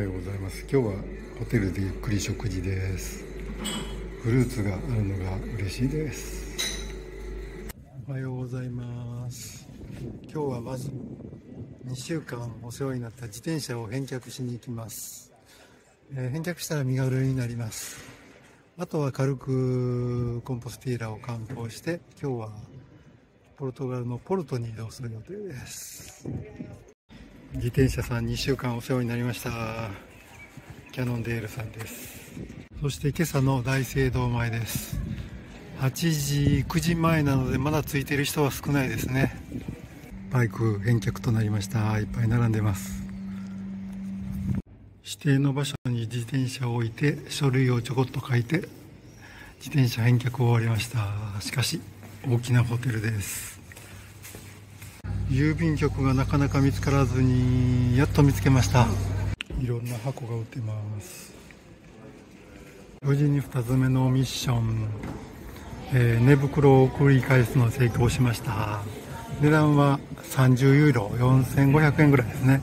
はようございます。今日はホテルでゆっくり食事です。フルーツがあるのが嬉しいです。おはようございます。今日はまず2週間お世話になった自転車を返却しに行きます、えー、返却したら身軽になります。あとは軽くコンポスティーラを観光して今日はポルトガルのポルトに移動する予定です。自転車さん2週間お世話になりました。キャノンデールさんです。そして今朝の大聖堂前です。8時9時前なのでまだついてる人は少ないですね。バイク返却となりました。いっぱい並んでます。指定の場所に自転車を置いて書類をちょこっと書いて自転車返却終わりました。しかし大きなホテルです。郵便局がなかなか見つからずにやっと見つけました。いろんな箱が売ってます。無事に2つ目のミッション、えー、寝袋を繰り返すのを成功しました。値段は30ユーロ4500円ぐらいですね。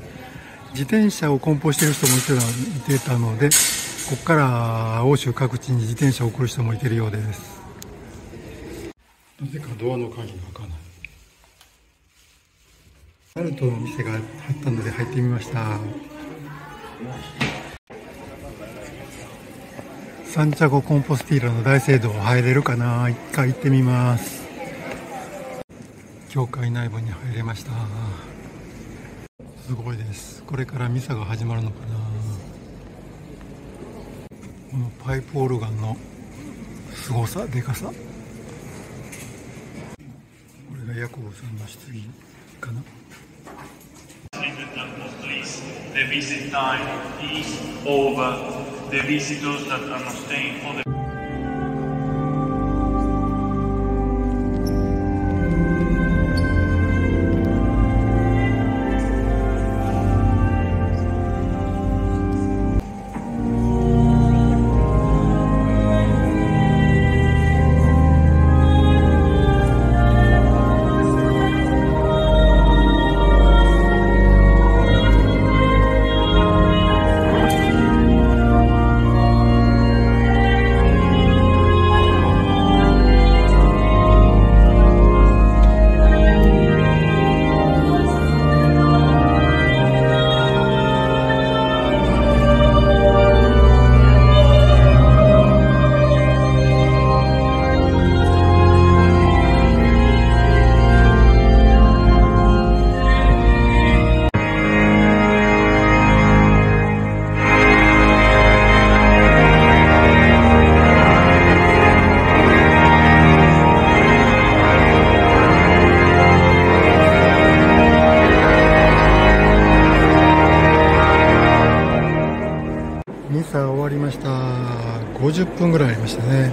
自転車を梱包してる人もいてたのでここから欧州各地に自転車を送る人もいてるようです。なぜかドアの鍵が開かない。タルトの店があったので入ってみました。サンチャゴコンポスティーラの大聖堂入れるかな。一回行ってみます。教会内部に入れました。すごいです。これからミサが始まるのかな。このパイプオルガンの凄さでかさ。これがヤコブさんの棺かな。The visit time is over. The visitors that are not staying for the 査終わりました。50分ぐらいありましたね。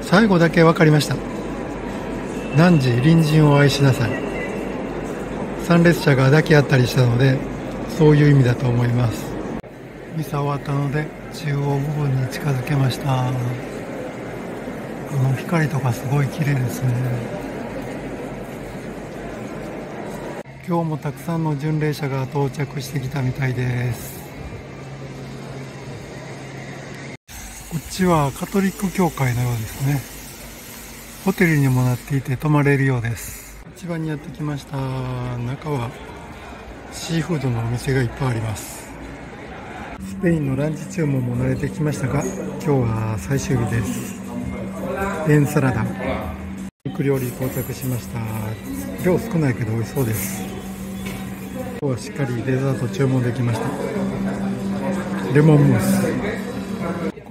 最後だけ分かりました。何時隣人を愛しなさい。参列者が抱き合ったりしたのでそういう意味だと思います。ミサ終わったので中央部分に近づけました。この光とかすごい綺麗ですね。今日もたくさんの巡礼者が到着してきたみたいですこっちはカトリック教会のようですね。ホテルにもなっていて泊まれるようです。市場にやってきました。中はシーフードのお店がいっぱいあります。スペインのランチ注文も慣れてきましたが今日は最終日です。エンサラダ。肉料理到着しました。量少ないけど美味しそうです。今日はしっかりデザート注文できました。レモンムース。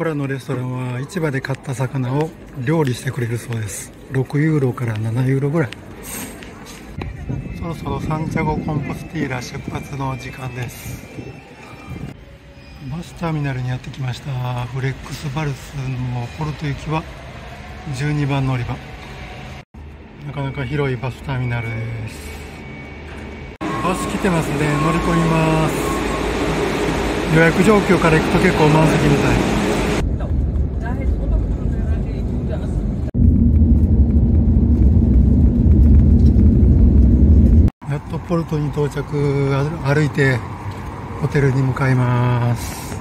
こらのレストランは市場で買った魚を料理してくれるそうです。6ユーロから7ユーロぐらい。そろそろサンチャゴコンポスティーラ出発の時間です。バスターミナルにやってきました。フレックスバルスのポルト行きは12番乗り場。なかなか広いバスターミナルです。バス来てますね。乗り込みます。予約状況から行くと結構満席みたい。ポルトに到着歩いてホテルに向かいます。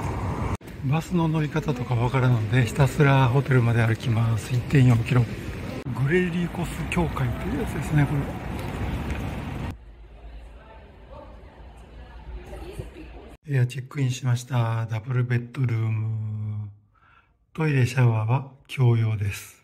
バスの乗り方とかわからんのでひたすらホテルまで歩きます。1.4キロ。グレリコス教会っていうやつですねこれ。エアチェックインしました。ダブルベッドルーム。トイレシャワーは共用です。